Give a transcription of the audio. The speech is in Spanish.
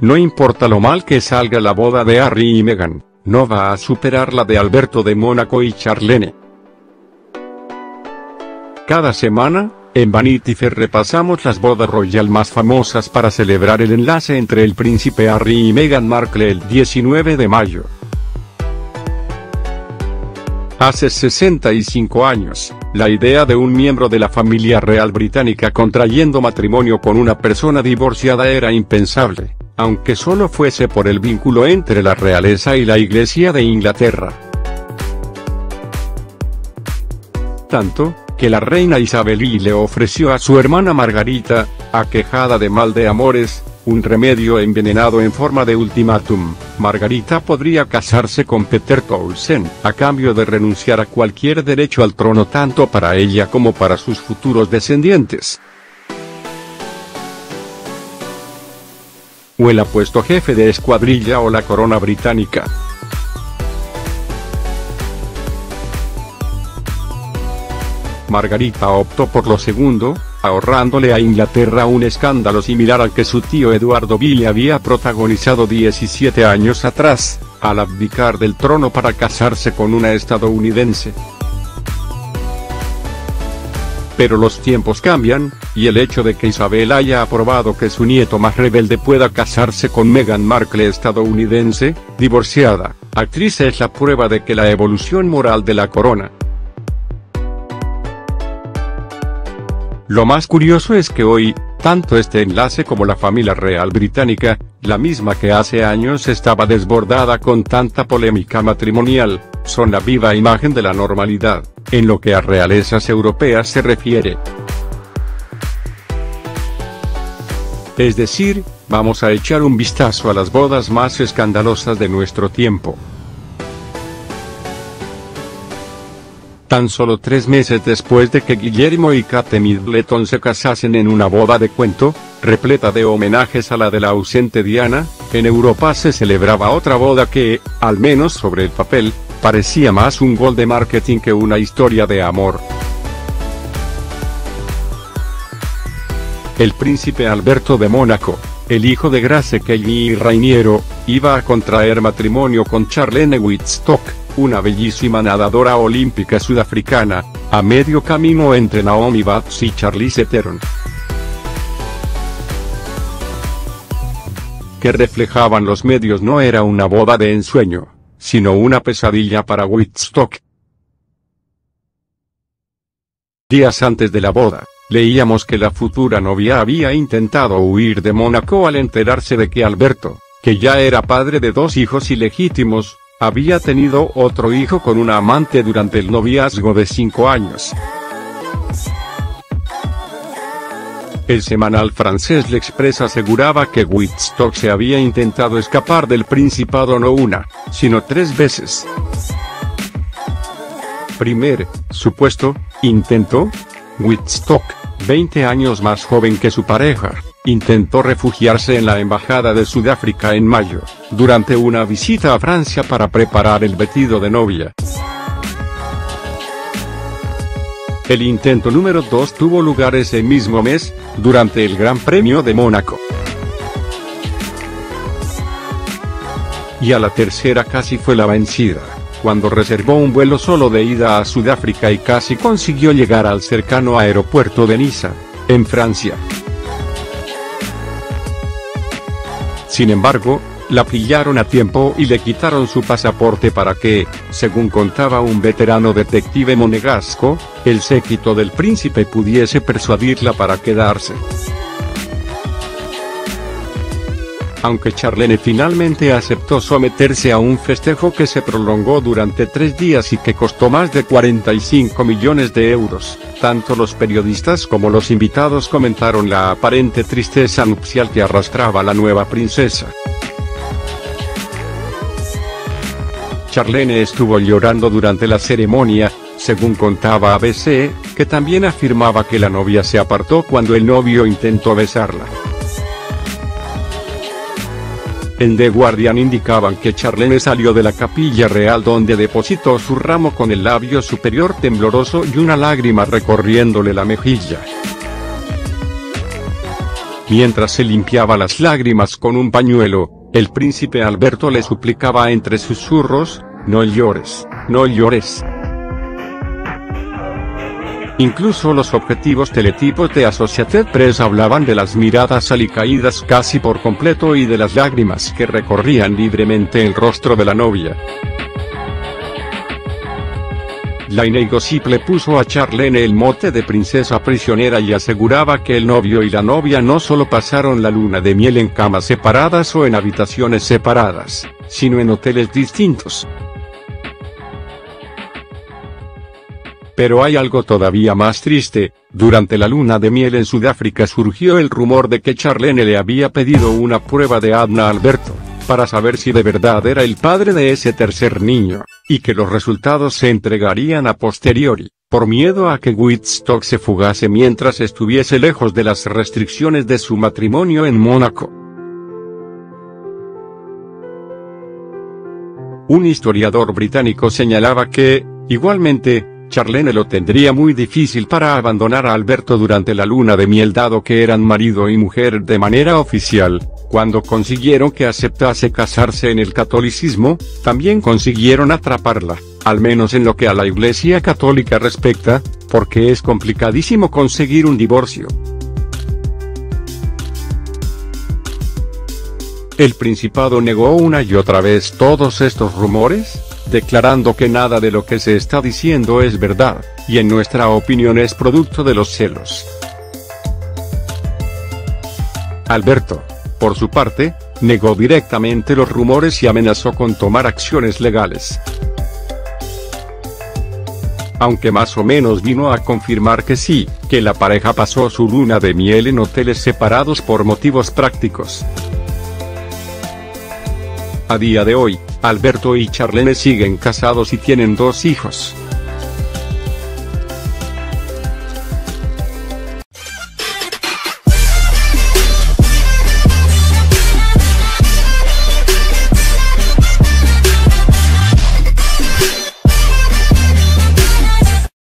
no importa lo mal que salga la boda de Harry y Meghan, no va a superar la de Alberto de Mónaco y Charlene. Cada semana, en Vanity Fair repasamos las bodas royal más famosas para celebrar el enlace entre el príncipe Harry y Meghan Markle el 19 de mayo. Hace 65 años, la idea de un miembro de la familia real británica contrayendo matrimonio con una persona divorciada era impensable, aunque solo fuese por el vínculo entre la realeza y la Iglesia de Inglaterra. Tanto, que la reina Isabel I le ofreció a su hermana Margarita, aquejada de mal de amores, un remedio envenenado en forma de ultimátum. Margarita podría casarse con Peter Townsend, a cambio de renunciar a cualquier derecho al trono tanto para ella como para sus futuros descendientes. O el apuesto jefe de escuadrilla o la corona británica. Margarita optó por lo segundo, ahorrándole a Inglaterra un escándalo similar al que su tío Eduardo Ville había protagonizado 17 años atrás, al abdicar del trono para casarse con una estadounidense. Pero los tiempos cambian, y el hecho de que Isabel haya aprobado que su nieto más rebelde pueda casarse con Meghan Markle estadounidense, divorciada, actriz es la prueba de que la evolución moral de la corona, Lo más curioso es que hoy, tanto este enlace como la familia real británica, la misma que hace años estaba desbordada con tanta polémica matrimonial, son la viva imagen de la normalidad, en lo que a realezas europeas se refiere. Es decir, vamos a echar un vistazo a las bodas más escandalosas de nuestro tiempo. Tan solo tres meses después de que Guillermo y Kate Middleton se casasen en una boda de cuento, repleta de homenajes a la de la ausente Diana, en Europa se celebraba otra boda que, al menos sobre el papel, parecía más un gol de marketing que una historia de amor. El príncipe Alberto de Mónaco, el hijo de Grace Kelly y Rainiero, iba a contraer matrimonio con Charlene Whitstock, una bellísima nadadora olímpica sudafricana, a medio camino entre Naomi Watts y Charlize Theron. Que reflejaban los medios no era una boda de ensueño, sino una pesadilla para Whitstock. Días antes de la boda, leíamos que la futura novia había intentado huir de Mónaco al enterarse de que Alberto, que ya era padre de dos hijos ilegítimos, había tenido otro hijo con una amante durante el noviazgo de cinco años. El semanal francés L'Express aseguraba que Whitstock se había intentado escapar del Principado no una, sino tres veces. Primer, supuesto, intento, Whitstock, 20 años más joven que su pareja, intentó refugiarse en la Embajada de Sudáfrica en mayo, durante una visita a Francia para preparar el vestido de novia. El intento número 2 tuvo lugar ese mismo mes, durante el Gran Premio de Mónaco. Y a la tercera casi fue la vencida, cuando reservó un vuelo solo de ida a Sudáfrica y casi consiguió llegar al cercano aeropuerto de Niza, en Francia. Sin embargo, la pillaron a tiempo y le quitaron su pasaporte para que, según contaba un veterano detective monegasco, el séquito del príncipe pudiese persuadirla para quedarse. Aunque Charlene finalmente aceptó someterse a un festejo que se prolongó durante tres días y que costó más de 45 millones de euros, tanto los periodistas como los invitados comentaron la aparente tristeza nupcial que arrastraba la nueva princesa. Charlene estuvo llorando durante la ceremonia, según contaba ABC, que también afirmaba que la novia se apartó cuando el novio intentó besarla. En The Guardian indicaban que Charlene salió de la capilla real donde depositó su ramo con el labio superior tembloroso y una lágrima recorriéndole la mejilla. Mientras se limpiaba las lágrimas con un pañuelo, el príncipe Alberto le suplicaba entre susurros, no llores, no llores. Incluso los objetivos teletipos de Associated Press hablaban de las miradas alicaídas casi por completo y de las lágrimas que recorrían libremente el rostro de la novia. La Gossip puso a Charlene el mote de princesa prisionera y aseguraba que el novio y la novia no solo pasaron la luna de miel en camas separadas o en habitaciones separadas, sino en hoteles distintos. Pero hay algo todavía más triste, durante la luna de miel en Sudáfrica surgió el rumor de que Charlene le había pedido una prueba de Adna Alberto para saber si de verdad era el padre de ese tercer niño, y que los resultados se entregarían a posteriori, por miedo a que Woodstock se fugase mientras estuviese lejos de las restricciones de su matrimonio en Mónaco. Un historiador británico señalaba que, igualmente, Charlene lo tendría muy difícil para abandonar a Alberto durante la luna de miel dado que eran marido y mujer de manera oficial, cuando consiguieron que aceptase casarse en el catolicismo, también consiguieron atraparla, al menos en lo que a la Iglesia Católica respecta, porque es complicadísimo conseguir un divorcio. El Principado negó una y otra vez todos estos rumores, declarando que nada de lo que se está diciendo es verdad, y en nuestra opinión es producto de los celos. Alberto por su parte, negó directamente los rumores y amenazó con tomar acciones legales. Aunque más o menos vino a confirmar que sí, que la pareja pasó su luna de miel en hoteles separados por motivos prácticos. A día de hoy, Alberto y Charlene siguen casados y tienen dos hijos.